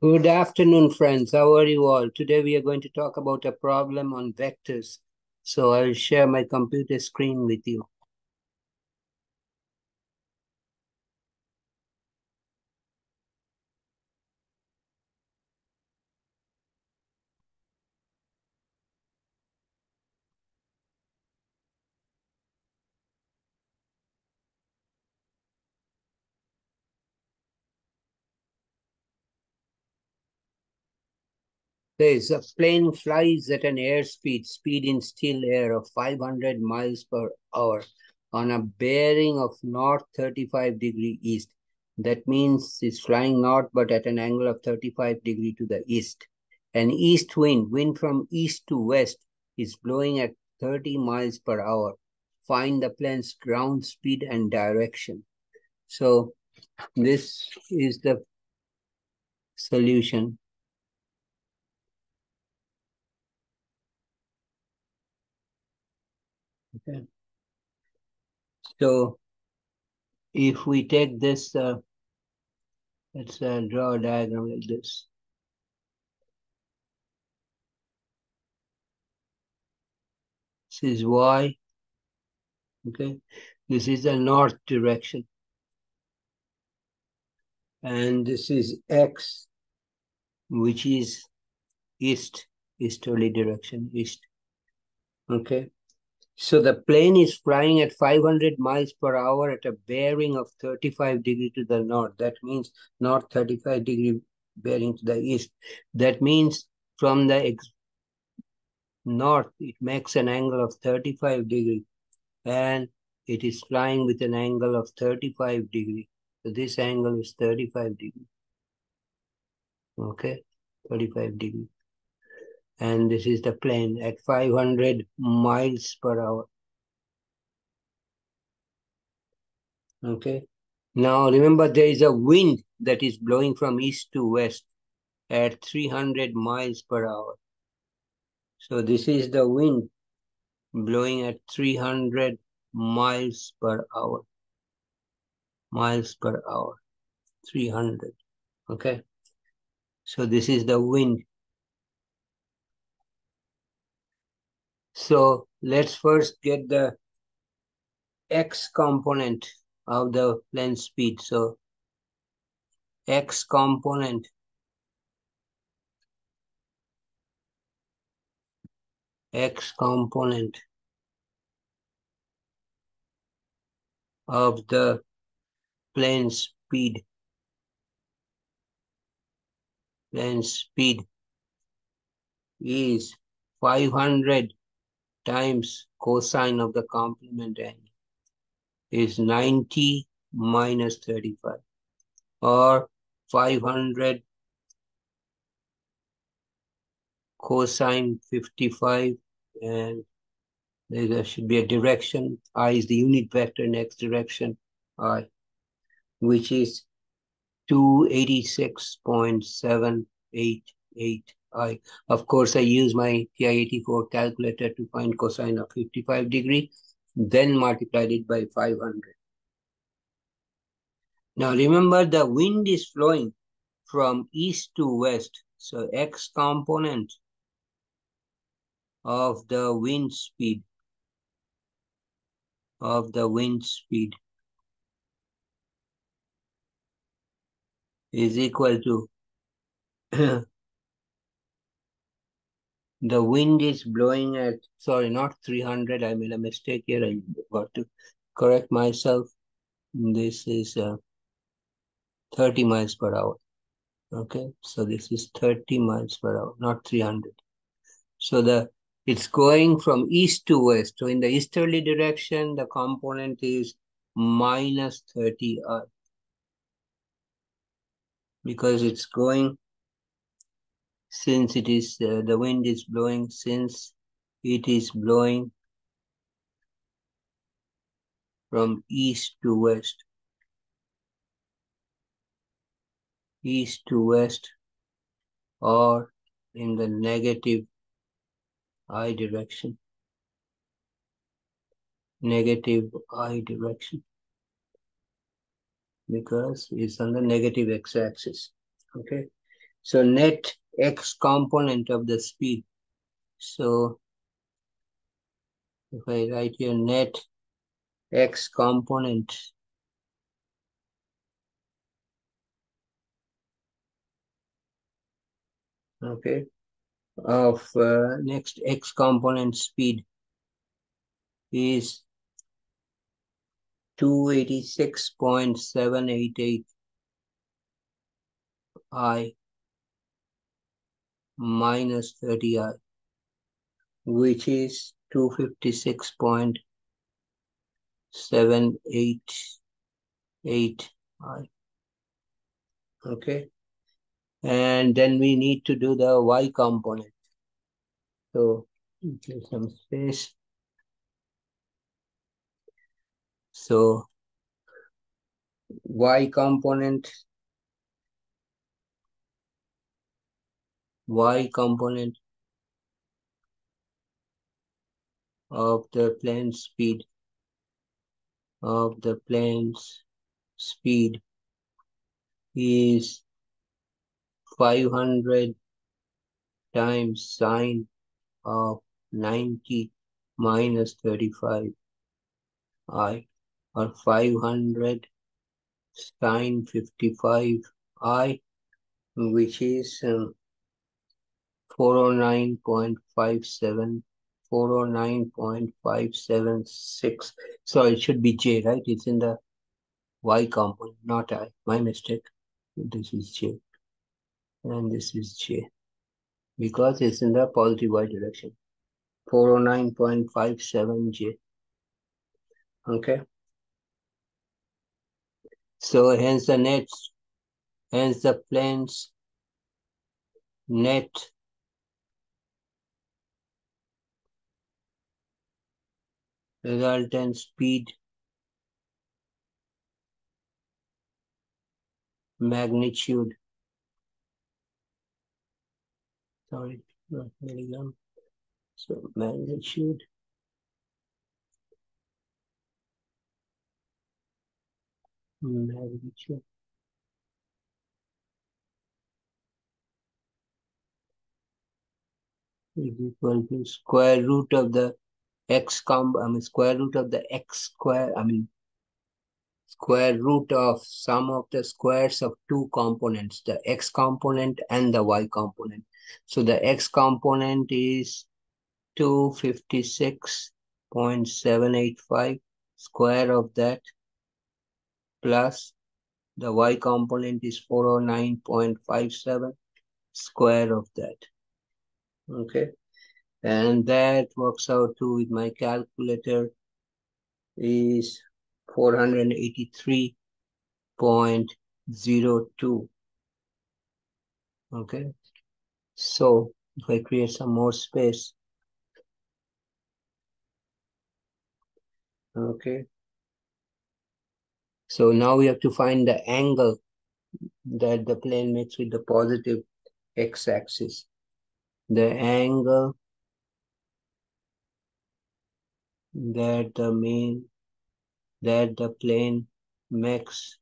Good afternoon, friends. How are you all? Today we are going to talk about a problem on vectors. So I'll share my computer screen with you. There's a plane flies at an airspeed, speed in still air of 500 miles per hour on a bearing of north 35 degree east. That means it's flying north, but at an angle of 35 degree to the east. An east wind, wind from east to west, is blowing at 30 miles per hour. Find the plane's ground speed and direction. So this is the solution. So if we take this, uh, let's uh, draw a diagram like this. This is Y. Okay. This is the north direction. And this is X, which is east, easterly direction, east. Okay. So the plane is flying at 500 miles per hour at a bearing of 35 degree to the north. That means north 35 degree bearing to the east. That means from the north, it makes an angle of 35 degree and it is flying with an angle of 35 degree. So this angle is 35 degree. Okay, 35 degree and this is the plane at 500 miles per hour. Okay. Now remember there is a wind that is blowing from east to west at 300 miles per hour. So this is the wind blowing at 300 miles per hour. Miles per hour. 300. Okay. So this is the wind So let's first get the x component of the plane speed. So x component x component of the plane speed plane speed is 500 times cosine of the complement angle is 90 minus 35 or 500 cosine 55 and there should be a direction. I is the unit vector in x direction i which is 286.788 I, of course, I use my TI-84 calculator to find cosine of 55 degree, then multiplied it by 500. Now remember the wind is flowing from east to west. So x component of the wind speed of the wind speed is equal to the wind is blowing at, sorry, not 300. I made a mistake here. I got to correct myself. This is uh, 30 miles per hour. Okay, so this is 30 miles per hour, not 300. So the it's going from east to west. So in the easterly direction, the component is minus 30 R because it's going since it is uh, the wind is blowing since it is blowing from east to west. East to west or in the negative i direction. Negative i direction. Because it's on the negative x-axis. Okay So net x component of the speed. So if I write here net x component okay of uh, next x component speed is 286.788 i minus 30 i which is 256.788 i okay? And then we need to do the y component. So give some space. So y component y component of the plane speed of the plane's speed is 500 times sine of 90 minus 35 i or 500 sine 55 i which is um, 409.57 409.576 so it should be j right? It's in the y component not i. My mistake. This is j. And this is j. Because it's in the positive y direction. 409.57 j. Okay? So hence the net hence the plane's net resultant speed magnitude. Sorry not milligram so magnitude. Magnitude. Is equal to square root of the x com I mean square root of the x square I mean square root of sum of the squares of two components the x component and the y component. So the x component is 256.785 square of that plus the y component is 409.57 square of that. Okay and that works out to with my calculator is 483.02 okay? So if I create some more space. Okay? So now we have to find the angle that the plane makes with the positive x-axis. The angle that the main that the plane makes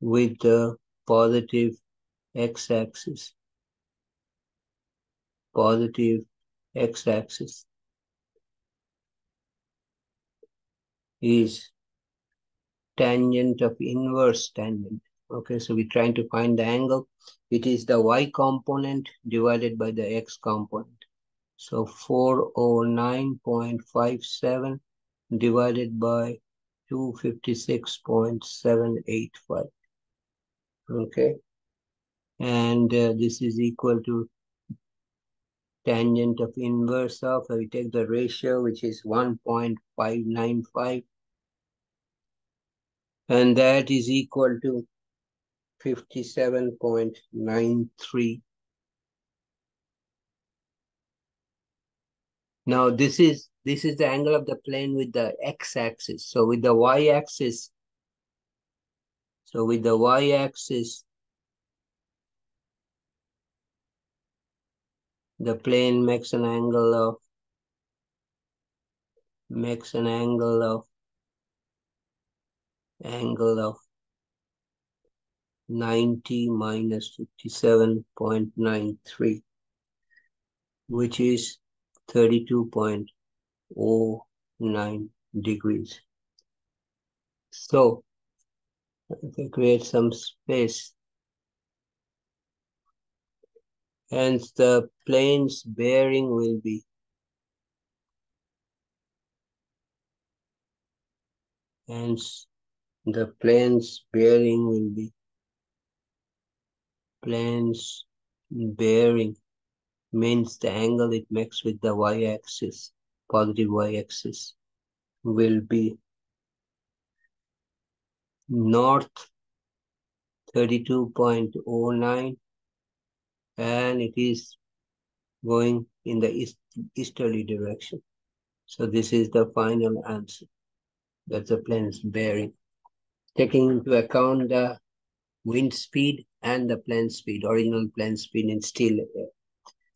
with the positive x-axis. Positive x-axis is tangent of inverse tangent. Okay so we're trying to find the angle. It is the y component divided by the x component so 409.57 divided by 256.785. Okay. And uh, this is equal to tangent of inverse of, we take the ratio, which is 1.595. And that is equal to 57.93 Now this is this is the angle of the plane with the x-axis. So with the y-axis, so with the y-axis, the plane makes an angle of makes an angle of angle of 90 minus 57.93, which is 32.09 degrees. So if I create some space, hence the plane's bearing will be hence the plane's bearing will be plane's bearing means the angle it makes with the y-axis, positive y-axis, will be north 32.09 and it is going in the east, easterly direction. So this is the final answer. That's the plane's bearing. Taking into account the wind speed and the plane speed, original plane speed in still air.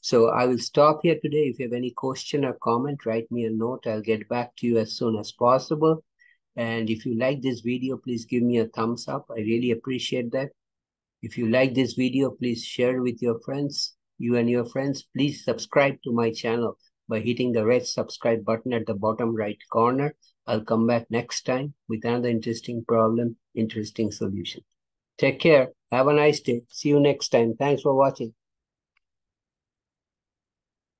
So I will stop here today. If you have any question or comment, write me a note. I'll get back to you as soon as possible. And if you like this video, please give me a thumbs up. I really appreciate that. If you like this video, please share with your friends. You and your friends, please subscribe to my channel by hitting the red subscribe button at the bottom right corner. I'll come back next time with another interesting problem, interesting solution. Take care. Have a nice day. See you next time. Thanks for watching.